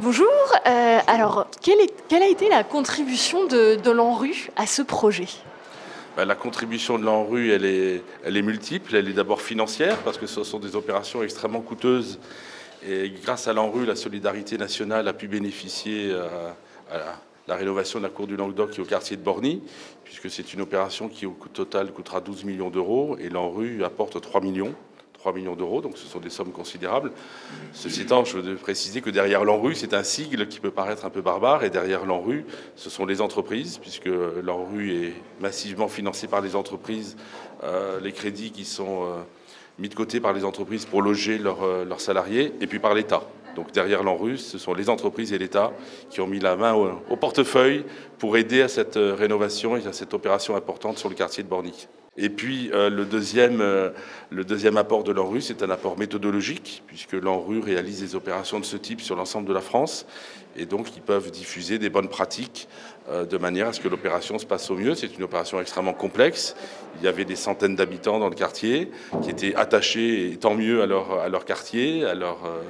Bonjour, euh, alors quelle, a été la contribution de, de à ce projet? Ben, la contribution de l'ANRU, elle est, multiple. Elle est d'abord financière, parce que ce sont des opérations extrêmement coûteuses. Et grâce à l'ANRU, la solidarité nationale a pu bénéficier euh, à la, rénovation de la cour du Languedoc et au quartier de Borny, puisque c'est une opération qui, au total, coûtera 12 millions d'euros. Et l'ANRU apporte 3 millions. 3 millions d'euros, donc ce sont des sommes considérables. Ceci étant, je veux préciser que derrière l'ANRU, c'est un sigle qui peut paraître un peu barbare, et derrière l'ANRU, ce sont les entreprises, puisque l'ANRU est massivement financé par les entreprises, euh, les crédits qui sont euh, mis de côté par les entreprises pour loger leurs, euh, leurs salariés, et puis par l'État. Donc derrière l'ANRU, ce sont les entreprises et l'État qui ont mis la main au, au portefeuille pour aider à cette rénovation et à cette opération importante sur le quartier de Borny. Et puis euh, le, deuxième, euh, le deuxième apport de l'ANRU, c'est un apport méthodologique, puisque l'ANRU réalise des opérations de ce type sur l'ensemble de la France, et donc ils peuvent diffuser des bonnes pratiques euh, de manière à ce que l'opération se passe au mieux. C'est une opération extrêmement complexe. Il y avait des centaines d'habitants dans le quartier qui étaient attachés, tant mieux, à leur, à leur quartier, à leur... euh,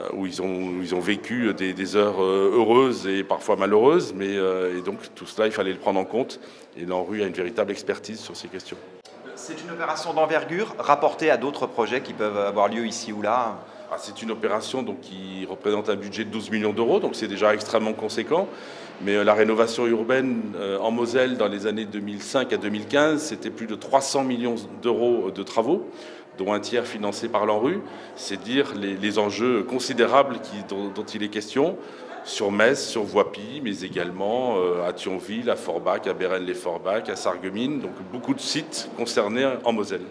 euh, où ils ont, ils ont vécu des, heures heureuses et parfois malheureuses, mais et donc tout cela, il fallait le prendre en compte. Et l'ANRU a une véritable expertise sur ces questions. C'est une opération d'envergure rapportée à d'autres projets qui peuvent avoir lieu ici ou là. Ah, c'est une opération qui représente un budget de 12 millions d'euros, donc c'est déjà extrêmement conséquent. Mais euh, la rénovation urbaine euh, en Moselle dans les années 2005 à 2015, c'était plus de 300 millions d'euros de travaux, dont un tiers financé par l'ANRU. C'est dire les, enjeux considérables dont, il est question sur Metz, sur Voipy, mais également euh, à Thionville, à Forbach, à Bérennes-les-Forbach, à Sarreguemines, donc beaucoup de sites concernés en Moselle.